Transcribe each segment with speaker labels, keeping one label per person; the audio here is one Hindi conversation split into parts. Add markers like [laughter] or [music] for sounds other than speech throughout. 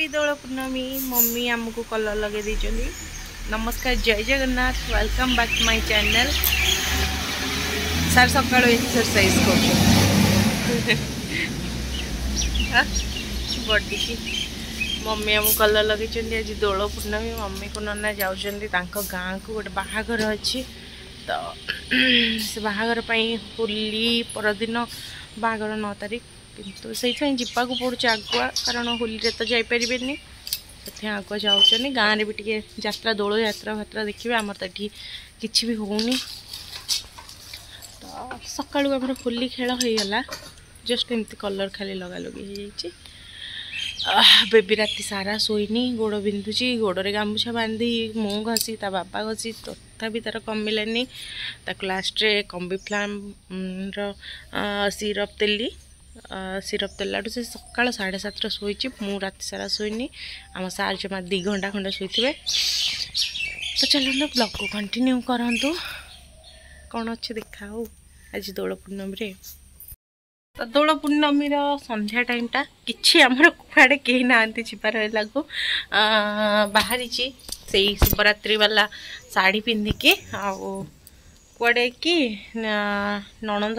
Speaker 1: हापी दोल पूर्णमी मम्मी आमको कलर लगे नमस्कार जय Jagannath welcome back to my channel sir सका एक्सरसाइज कर मम्मी आम कलर लगे आज दोल पूर्णमी मम्मी को नना जा गाँ को गोटे बाहाघर अच्छी तो [clears throat] से बाहर पर दिन बाहर नौ तारीख कि जीपू पड़े आगुआ कारण होली तो जापर से आगुआ जाऊँ गाँव में भी टी जा दोल जा देखिए आमर तो ये कि हो तो सका होली खेल हो गला जस्ट एम कलर खाली लगालगी बेबी रात सारा शोनी गोड़ बिंधु गोड़े गामुछा बांधी मु घसी बाबा घसी तथापि तो तार कमिलानी लास्ट कम्बिफ्लाम रप देली ସିରପ ଦେଲାଠୁ ସେ ସକାଳ ସାଢ଼େ ସାତଟା ଶୋଇଛି ମୁଁ ରାତି ସାରା ଶୋଇନି ଆମ ସାର୍ ଜମା ଦୁଇ ଘଣ୍ଟା ଖଣ୍ଡେ ଶୋଇଥିବେ ତ ଚାଲନ୍ତୁ ବ୍ଲଗ୍କୁ କଣ୍ଟିନ୍ୟୁ କରନ୍ତୁ କ'ଣ ଅଛି ଦେଖା ଆଜି ଦୋଳ ପୂର୍ଣ୍ଣମୀରେ ତ ଦୋଳ ପୂର୍ଣ୍ଣମୀର ସନ୍ଧ୍ୟା ଟାଇମ୍ଟା କିଛି ଆମର କୁଆଡ଼େ କେହି ନାହାନ୍ତି ଯିବାର ହେଲାକୁ ବାହାରିଛି ସେଇ ଶିବରାତ୍ରିବାଲା ଶାଢ଼ୀ ପିନ୍ଧିକି ଆଉ कड़े कि नणंद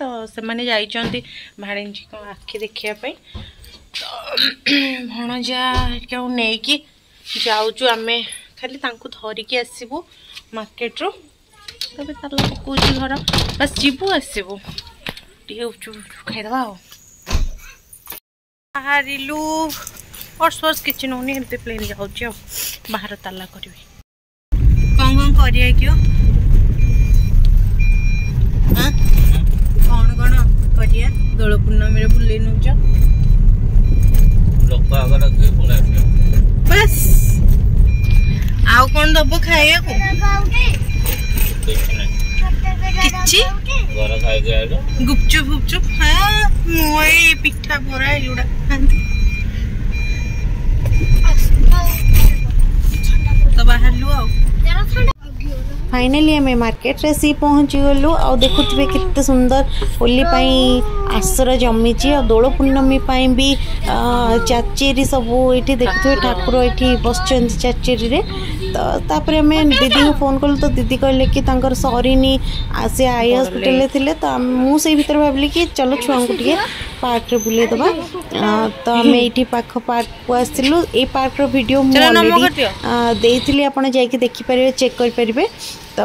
Speaker 1: तो से भाड़ी आखि देखापी तो भणजा क्यों नहीं कि जाऊ खाली धरिकी आसबू मार्केट रु तब तार घर बस जीवु आसबू खाई बाहर वर्स प्लेन जाऊ बाहर ताला कौन कौन कर dia dolo punna mere bulle nu ja
Speaker 2: lokka agara ke pula
Speaker 1: बस आउ कौन दबो खाइए को
Speaker 2: किच्ची गरा खाइ गया
Speaker 1: गुपचुप गुपचुप हां मोए पिठा बोरा युडा खांती
Speaker 3: ଫାଇନାଲି ଆମେ ମାର୍କେଟରେ ଆସିକି ପହଞ୍ଚିଗଲୁ ଆଉ ଦେଖୁଥିବେ କେତେ ସୁନ୍ଦର ହୋଲି ପାଇଁ ଆସର ଜମିଛି ଆଉ ଦୋଳ ପୂର୍ଣ୍ଣମୀ ପାଇଁ ବି ଚାଚେରୀ ସବୁ ଏଠି ଦେଖୁଥିବେ ଠାକୁର ଏଠି ବସିଛନ୍ତି ଚାଚେରୀରେ ତ ତାପରେ ଆମେ ଦିଦିଙ୍କୁ ଫୋନ୍ କଲୁ ତ ଦିଦି କହିଲେ କି ତାଙ୍କର ସରିନି ସେ ଆଇ ହସ୍ପିଟାଲରେ ଥିଲେ ତ ମୁଁ ସେଇ ଭିତରେ ଭାବିଲି କି ଚଲ ଛୁଆଙ୍କୁ ଟିକେ ପାର୍କରେ ବୁଲେଇ ଦେବା ତ ଆମେ ଏଇଠି ପାଖ ପାର୍କକୁ ଆସିଥିଲୁ ଏଇ ପାର୍କର ଭିଡ଼ିଓ ମୁଁ ଅଲରେଡ଼ି ଦେଇଥିଲି ଆପଣ ଯାଇକି ଦେଖିପାରିବେ ଚେକ୍ କରିପାରିବେ ତ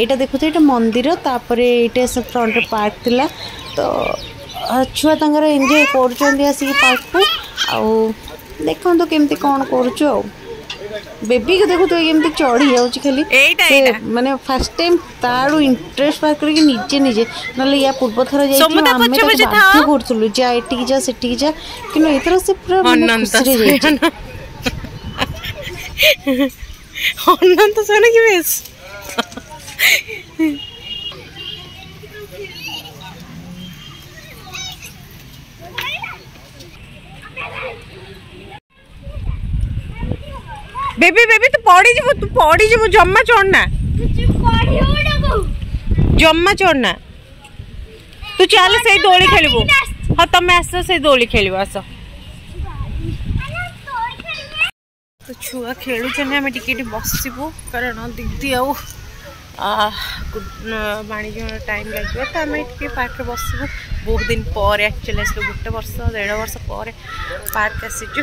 Speaker 3: ଏଇଟା ଦେଖୁଥିବେ ଏଇଟା ମନ୍ଦିର ତାପରେ ଏଇଟା ସେ ଫ୍ରଣ୍ଟରେ ପାର୍କ ଥିଲା ତ ଛୁଆ ତାଙ୍କର ଏନ୍ଜୟ କରୁଛନ୍ତି ଆସିକି ପାର୍କକୁ ଆଉ ଦେଖନ୍ତୁ କେମିତି କ'ଣ କରୁଛୁ ଆଉ ବେବିକୁ ଦେଖୁଥିବେ କେମିତି ଚଢ଼ି ଯାଉଛି ଖାଲି ମାନେ ଫାର୍ଷ୍ଟ ଟାଇମ୍ ତାଠୁ ଇଣ୍ଟରେଷ୍ଟ ବାହାର କରିକି ନିଜେ ନିଜେ ନହେଲେ ୟା ପୂର୍ବ ଥର ଯାଇଥିଲୁ ଆମେ ତାକୁ ବାଧ୍ୟ କରୁଥିଲୁ ଯା ଏଠିକି ଯା ସେଠିକି ଯା କିନ୍ତୁ ଏଥର ସେ ପୁରା ଖୁସିରେ ଯାଇଛି
Speaker 1: ଅନନ୍ତ ଶୁଣିକି ବେଶ बेबी बेबी तू पड़ी जीव तू पड़ी जीव जम्मा चढ़ना जम्मा चढ़ना तू चल से दोली खेल हाँ तुम आस से दोली खेल आस तो छुआ खेलुन आम टे बसबू कारण दीदी आणिज टाइम लगे तो आम पार्क बसबू बहुत दिन पर एक्चुअली गोटे वर्ष देर्ष पर पार्क आसीचु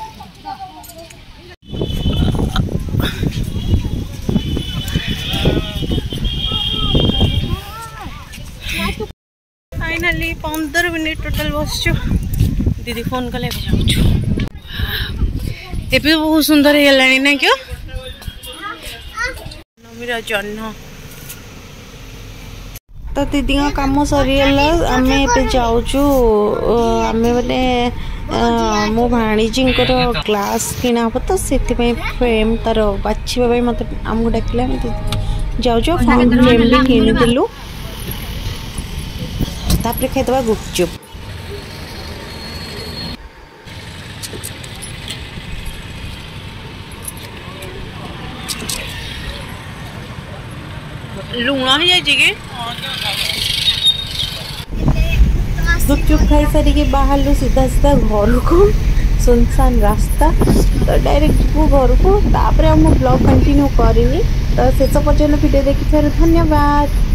Speaker 1: फाइनाली पंदर मिनिट टोटाल बसु दीदी फोन कले जाऊँ तो बहुत सुंदर होगा ना क्यों नमीर जह्न
Speaker 3: तो दीदी कम सरीगला आम जाऊँ आम मैंने मो भाणीजी ग्लास किणा हे तो से फ्रेम तर बाछापी मत आमको डाकिले जाऊँ फ्रेम भी किणीलु ତାପରେ ଖାଇଦେବା ଗୁପଚୁପ୍
Speaker 1: ଲୁଣ ହେଇଯାଇଛି କି
Speaker 3: ଗୁପଚୁପ୍ ଖାଇସାରିକି ବାହାରିଲୁ ସିଧା ସିଧା ଘରକୁ ସୁନସାନ ରାସ୍ତା ତ ଡାଇରେକ୍ଟ ଯିବୁ ଘରକୁ ତାପରେ ଆଉ ମୁଁ ବ୍ଲଗ୍ କଣ୍ଟିନ୍ୟୁ କରିନି ତ ଶେଷ ପର୍ଯ୍ୟନ୍ତ ଭିଡ଼ିଓ ଦେଖିଥିବାରୁ ଧନ୍ୟବାଦ